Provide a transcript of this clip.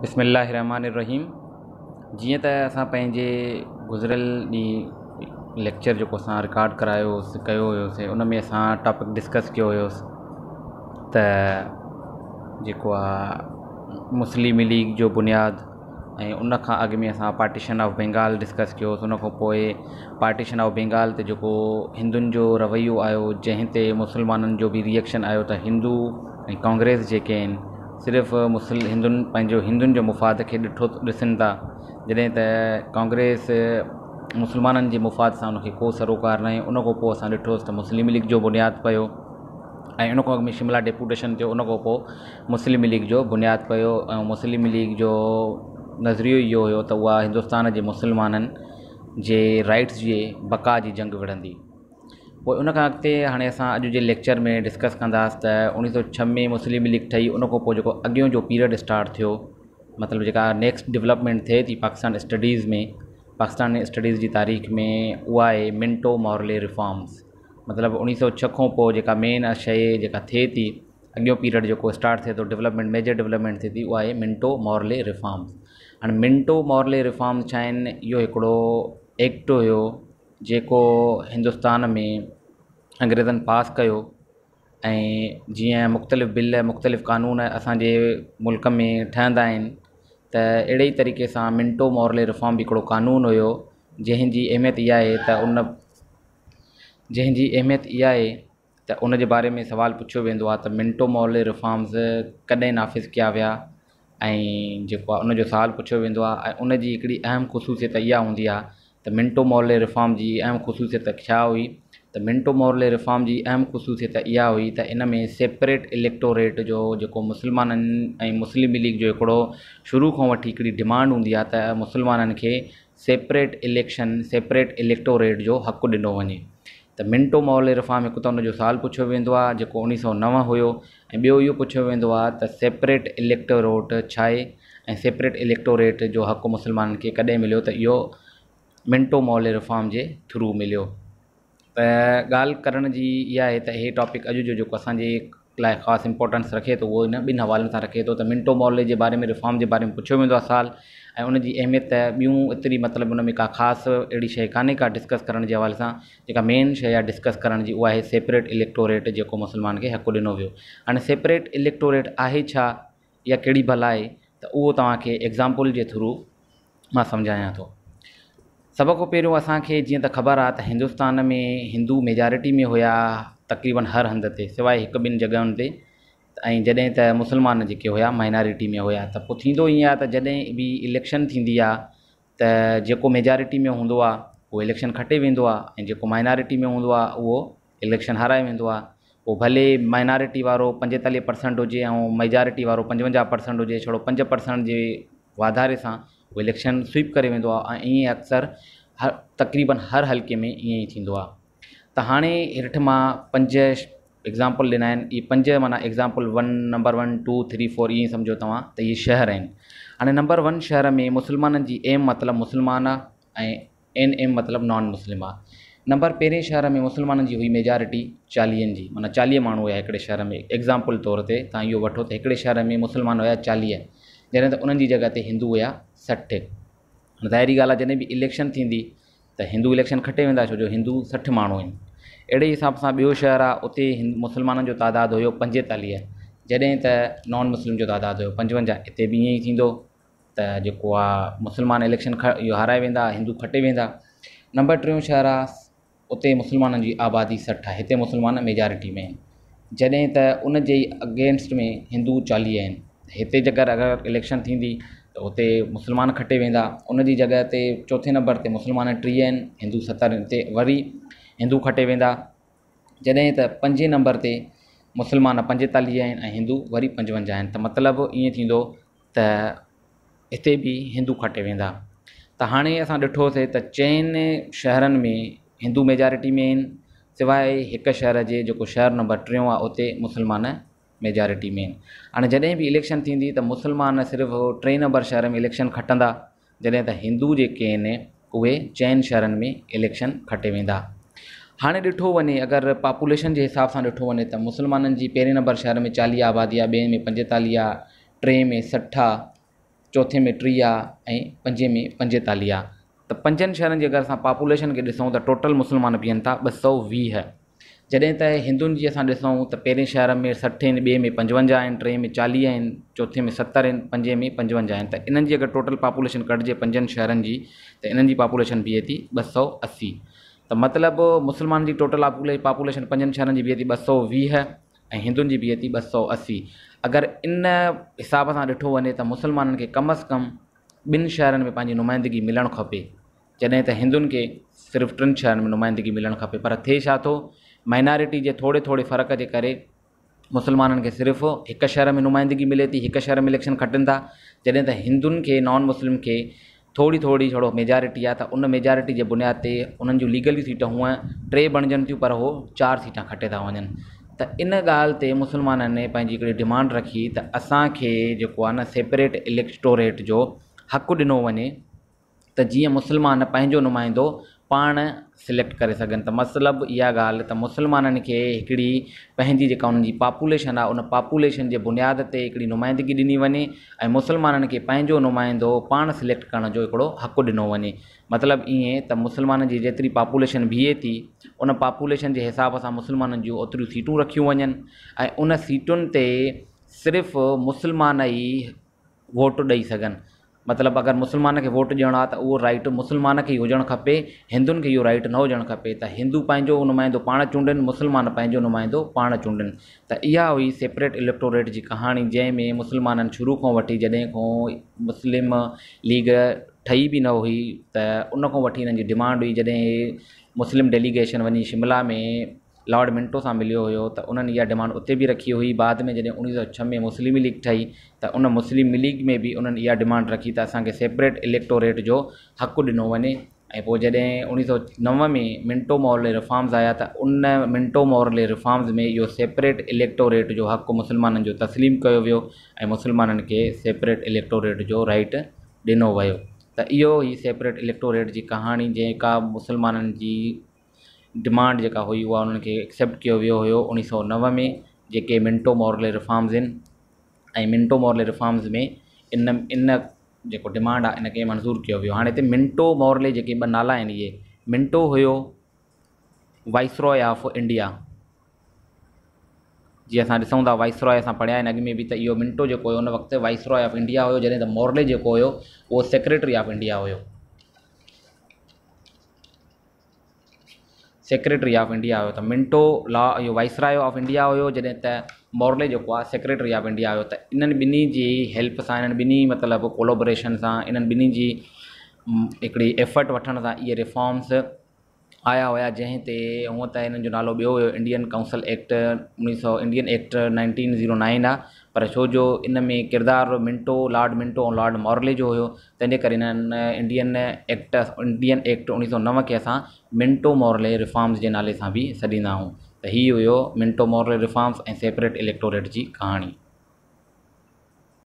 बिस्मिल्लाहिर्रहमानिर्रहीम जीअं त असां गुजरल गुज़िरियल ॾींहुं लेक्चर जेको असां रिकॉर्ड करायो हुउसि कयो हुयोसीं टॉपिक डिस्कस किया हुयोसीं मुस्लिम लीग जो बुनियाद ऐं उन खां अॻु में असां पार्टीशन ऑफ बंगाल डिस्कस कयोसीं पार्टीशन ऑफ बंगाल ते जेको हिंदुनि जो रवैयो आयो जंहिं ते मुस्लमाननि जो बि रिएक्शन आयो तो हिंदू कांग्रेस जेके सिर्फ मुस्लिम हिंदुनि पंहिंजो हिंदुनि जो मुफ़ाद खे ॾिठो ॾिसनि था जॾहिं त कांग्रेस मुस्लमाननि जे मुफ़ाद सां हुनखे को सरोकार न आहे उन खां पोइ असां ॾिठोसीं त मुस्लिम लीग जो बुनियादु पियो ऐं उन खां अॻु में शिमला डेपुटेशन थियो उन खां पोइ मुस्लिम लीग जो बुनियादु पियो ऐं मुस्लिम लीग जो नज़रियो इहो हुयो त उहा हिंदुस्तान जे मुस्लमाननि जे राइट्स जे बक़ा जी जंग विढ़ंदी पोइ उन खां अॻिते हाणे असां अॼु जे लेक्चर में डिस्कस कंदासीं त उणिवीह सौ छह में मुस्लिम लीग ठही उन खां पोइ जेको अॻियों जो पीरियड स्टार्ट थियो मतिलबु जेका नेक्स्ट डेवलपमेंट थिए थी पाकिस्तान स्टडीज़ में पाकिस्तान स्टडीज़ जी तारीख़ में उहा आहे मिंटो मॉरले रिफॉर्म्स मतिलबु उणिवीह सौ छह खां पोइ जेका मेन शइ जेका थिए थी अॻियों पीरियड जेको स्टार्ट थिए थो डेवलपमेंट मेजर डेवलपमेंट थिए थी उहा आहे मिंटो मॉरले रिफॉर्म्स हाणे मिंटो मॉरले रिफॉर्म्स छा आहिनि इहो हिकिड़ो एक्ट हुयो जेको हिंदुस्तान में अंग्रेज़नि पास कयो ऐं जीअं मुख़्तलिफ़ बिल मुख़्तलिफ़ क़ानून असांजे मुल्क़ में ठहंदा आहिनि त अहिड़े ई तरीक़े सां मिंटो मॉरले रिफार्म बि हिकिड़ो कानून हुयो जंहिंजी अहमियत इहा आहे त उन जंहिंजी अहमियत इहा आहे त उन जे बारे में सुवाल पुछियो वेंदो आहे त मिंटो मॉरले रिफॉर्म्स कॾहिं नाफ़िज़ कया विया ऐं जेको आहे उनजो सुवालु पुछियो वेंदो आहे ऐं उन जी हिकड़ी अहम ख़ुशूसियत इहा हूंदी आहे त मिंटो मॉरले रिफॉर्म जी अहम ख़ुशूसियत छा हुई त मिंटो मोरले रिफॉर्म जी अहम ख़ुशूसियत इहा हुई त इन में सेपरेट इलेक्टोरेट जो जेको मुस्लमाननि ऐं मुस्लिम लीग जो हिकिड़ो शुरू खां वठी हिकिड़ी डिमांड हूंदी आहे त मुस्लमाननि खे सेपरेट इलेक्शन सेपरेट इलेक्टोरेट जो हक़ु ॾिनो वञे त मिंटो मॉल रिफॉर्म हिकु त हुन जो सालु पुछियो वेंदो आहे जेको उणिवीह सौ नव हुयो ऐं ॿियो इहो पुछियो वेंदो आहे त सेपरेट इलेक्टोरेट छा आहे ऐं सेपरेट इलेक्टोरेट जो हक़ु मुस्लमाननि खे कॾहिं मिलियो त इहो मिंटो मॉल रिफॉर्म जे थ्रू मिलियो ॻाल्हि करण जी इहा आहे त इहे टॉपिक अॼु जो जेको असांजे लाइ ख़ासि इंपोर्टेंस रखे थो उहो हिन ॿिनि हवालनि सां रखे थो त मिंटो मॉहले जे बारे में रिफॉर्म जे बारे में पुछियो वेंदो आहे साल ऐं उन जी अहमियत ॿियूं एतिरी मतिलबु उन में का ख़ासि अहिड़ी शइ कान्हे का डिस्कस करण जे हवाले सां जेका मेन शइ आहे डिस्कस करण जी उहा आहे सेपरेट इलेक्टोरेट जेको मुस्लमान खे हक़ु ॾिनो वियो हाणे सेपरेट इलेक्टोरेट आहे छा या कहिड़ी भला आहे त उहो तव्हांखे एग्ज़ाम्पल जे थ्रू मां सम्झायां थो सभ खां पहिरियों असांखे जीअं त ख़बर आहे त हिंदुस्तान में हिंदू मेजॉरिटी में हुया तक़रीबन हर हंधि ते सवाइ हिकु ॿिनि जॻहियुनि ते ऐं जॾहिं त मुसलमान जेके हुआ माइनॉरिटी में हुया त पोइ थींदो ईअं आहे त जॾहिं बि इलेक्शन थींदी आहे त जेको मेजॉरिटी में हूंदो आहे उहो इलेक्शन खटे वेंदो आहे ऐं जेको माइनॉरिटी में हूंदो आहे उहो इलेक्शन हाराए वेंदो आहे पोइ भले माइनॉरिटी वारो पंजेतालीह पर्सेंट हुजे ऐं माइजॉरिटी वारो पंजवंजाहु पर्सेंट हुजे पर्सेंट जे वाधारे सां उहो इलेक्शन स्वीप करे वेंदो आहे ऐं ईअं अक्सर हर तक़रीबन हर हल्के में ईअं ई थींदो आहे त हाणे हेठि मां पंज एग्ज़ाम्पल ॾिना आहिनि इहे पंज माना example one number one two three four ईअं सम्झो तव्हां त इहे शहर आहिनि हाणे नंबर वन शहर में मुस्लमाननि जी एम मतिलबु मुस्लमान आहे ऐं एन एम मतिलबु नॉन मुस्लिम आहे नंबर पहिरें शहर में मुस्लमाननि जी हुई मेजॉरिटी चालीहनि जी माना चालीह माण्हू हुया हिकिड़े शहर में एग्ज़ाम्पल तौर ते तव्हां इहो वठो त हिकिड़े शहर में मुस्लमान हुया चालीह जॾहिं त उन्हनि जी जॻह ते हिंदू हुया सठि ज़ाहिरी ॻाल्हि आहे जॾहिं बि इलेक्शन थींदी त हिंदू इलेक्शन खटे वेंदा छो जो हिंदू सठि माण्हू आहिनि अहिड़े हिसाब सां ॿियो शहरु आहे उते हिंद मुसलमाननि जो तइदादु हुयो पंजेतालीह जॾहिं त नॉन मुस्लिम जो तइदादु हुयो पंजवंजाह हिते बि ईअं ई थींदो त जेको आहे मुस्लमान इलेक्शन ख इहो हाराए वेंदा हिंदू खटे वेंदा नंबर टियों शहरु आहे उते मुस्लमाननि जी आबादी सठि आहे हिते मुस्लमान मेजॉरिटी में आहिनि जॾहिं त उन जे अगेंस्ट में हिंदू चालीह आहिनि हिते जेकर अगरि इलेक्शन थींदी त हुते मुस्लमान खटे वेंदा उन जी जॻह ते चोथे नंबर ते मुस्लमान टीह आहिनि हिंदू सतरि हिते वरी हिंदू खटे वेंदा जॾहिं त पंजे नंबर ते मुस्लमान पंजेतालीह आहिनि ऐं हिंदू वरी पंजवंजाह आहिनि त मतिलबु ईअं थींदो त हिते बि हिंदू खटे वेंदा त हाणे असां ॾिठोसीं त चइनि शहरनि में हिंदू मेजॉरिटी में आहिनि सवाइ हिकु शहर जे जेको शहर नंबर टियों आहे उते मुस्लमान मेजॉरिटी में हाणे जॾहिं बि इलेक्शन थींदी त मुस्लमान सिर्फ़ु टे नंबर शहर में इलेक्शन खटंदा जॾहिं त हिंदू जेके आहिनि उहे चइनि शहरनि में इलेक्शन खटे वेंदा हाणे ॾिठो वञे अगरि पॉपुलेशन जे हिसाब सां ॾिठो वञे त मुस्लमाननि जी पहिरें नंबर शहर में चालीह आबादी आहे ॿिए में पंजेतालीह आहे टे में सठि आहे चोथें में टीह आहे ऐं पंजे में पंजेतालीह आहे त पंजनि शहरनि जे अगरि असां पॉपुलेशन खे ॾिसूं त टोटल मुस्लमान बीहनि था ॿ सौ वीह जॾहिं त हिंदुनि जी असां ॾिसूं त पहिरें शहर में सठि आहिनि ॿिए में पंजवंजाह आहिनि टे में चालीह आहिनि चोथे में सतरि आहिनि पंजे में पंजवंजाह आहिनि त इन्हनि जी अगरि टोटल पापुलेशन कटिजे पंजनि शहरनि जी त इन्हनि जी पापुलेशन बीहे थी ॿ सौ असी त मतिलबु मुस्लमान जी टोटल पापुलेशन पंजनि शहरनि जी बीहे थी ॿ सौ वीह ऐं हिंदुनि जी बीहे थी ॿ सौ असी अगरि इन हिसाब सां ॾिठो वञे त मुस्लमाननि खे कम अस कम ॿिनि शहरनि में पंहिंजी नुमाइंदगी मिलणु खपे जॾहिं त हिंदुनि खे सिर्फ़ु टिनि शहरनि में नुमाइंदगी मिलणु खपे पर थिए छा थो माइनॉरिटी जे थोरे थोरे फ़र्क़ जे करे मुसलमाननि खे सिर्फ़ु हिकु शहर में नुमाइंदगी मिले थी हिकु शहर में इलेक्शन खटनि था जॾहिं त हिंदुनि खे नॉन मुस्लिम खे थोरी थोरी थोरो मेजॉरिटी आहे त उन मेजॉरिटी जे बुनियाद ते उन्हनि जूं लीगल सीट हूअं टे बणजनि थियूं पर उहो चारि सीटा खटे था वञनि त इन ॻाल्हि ते मुसलमाननि पंहिंजी हिकिड़ी डिमांड रखी त असांखे जेको आहे न सेपरेट इलेक्टोरेट जो हक़ु ॾिनो वञे त जीअं मुसलमान पंहिंजो नुमाइंदो પણ સિલેક્ટ કરે સકન તો મતલબ આ ગાલ તો મુસ્લમાનાને એકડી પહેંધી જે કાની પાપ્યુલેશન આ ઉન પાપ્યુલેશન જે بنیادતે એકડી نمائندگی દીની વને એ મુસ્લમાનાને પાંજો નુમાઇંદો પાણ સિલેક્ટ કરણ જો એકડો હક દિનો વને મતલબ એ તો મુસ્લમાના જે જેટરી પાપ્યુલેશન ભી એ થી ઉન પાપ્યુલેશન જે હિસાબસા મુસ્લમાના જો ઉતરૂ સીટો રખ્યું વન એ ઉન સીટોનતે સિર્ફ મુસ્લમાન આઈ વોટ દેઈ સકન मतिलबु अगरि मुस्लमान खे वोट ॾियणो आहे त उहो राइट मुस्लमान खे ई हुजणु खपे हिंदुनि खे इहो राइट न हुजणु खपे त हिंदू पंहिंजो नुमाइंदो पाण चूंडनि मुस्लमान पंहिंजो नुमाइंदो पाण चूंडनि त इहा हुई सेपरेट इलेक्टोरेट जी कहाणी जंहिंमें मुस्लमाननि शुरू खां वठी जॾहिं खां मुस्लिम लीग ठही बि न हुई त उन खां वठी हिननि जी डिमांड हुई जॾहिं मुस्लिम डेलीगेशन वञी शिमला में लॉर्ड मिंटो सां मिलियो हुयो त उन्हनि इहा डिमांड उते बि रखी हुई बाद में जॾहिं उणिवीह सौ छह में मुस्लिम लीग ठही त उन मुस्लिम लीग में बि उन्हनि इहा डिमांड रखी त असांखे सेपरेट इलेक्टोरेट जो हक़ु ॾिनो वञे ऐं पोइ जॾहिं उणिवीह सौ नव में मिंटो मॉरले रिफॉर्म्स आया त उन मिंटो मॉरले रिफॉर्म्स में इहो सेपरेट इलेक्टोरेट जो हक़ु मुसलमाननि जो तस्लीम कयो वियो ऐं मुस्लमाननि खे सेपरेट इलेक्टोरेट जो राइट ॾिनो वियो त इहो ई सेपरेट इलेक्टोरेट जी कहाणी जंहिंखां मुस्लमाननि जी डिमांड जेका हुई उहा उन्हनि खे एक्सेप्ट कयो वियो हुयो उणिवीह सौ नव में जेके मिंटो मॉरले रिफॉर्म्स आहिनि ऐं मिंटो मॉरले रिफॉर्म्स में इन इन जेको डिमांड आहे इन खे मंज़ूरु कयो वियो हाणे हिते मिंटो मॉरले जेके ॿ नाला आहिनि इहे मिंटो हुयो वाइस ऑफ इंडिया जीअं असां ॾिसूं था वाइसरॉय असां पढ़िया आहिनि अॻ में बि त इहो मिंटो जेको हुयो उन वक़्तु वाइसरॉय ऑफ इंडिया हुयो जॾहिं त मोरले जेको हुयो उहो सेक्रेटरी ऑफ इंडिया हुयो सेक्रेटरी ऑफ इंडिया हुयो त मिंटो लॉ इहो वाइसराय ऑफ इंडिया हुयो जॾहिं त मोरले जेको आहे सेक्रेटरी ऑफ इंडिया हुयो त इन्हनि ॿिन्ही जी हेल्प सां इन्हनि ॿिन्ही मतिलबु कोलोबरेशन सां इन्हनि ॿिन्ही जी हिकिड़ी एफट वठण सां इहे रिफॉर्म्स आया हुया जंहिं ते हूअं त हिननि जो नालो ॿियो हुयो इंडियन काउंसिल एक्ट उणिवीह सौ Indian act nineteen zero nine आहे पर छो जो इन में किरदारु मिंटो लाड मिंटो ऐं लाड मॉरले जो हुयो तंहिंजे करे इन्हनि इंडियन एक्ट इंडियन एक्ट उणिवीह सौ नव खे असां मिंटो मॉरले रिफॉर्म्स जे नाले सां बि सॾींदा आहियूं त हीअ हुयो मिंटो मॉरले रिफॉर्म्स ऐं सेपरेट इलेक्टोरेट जी कहाणी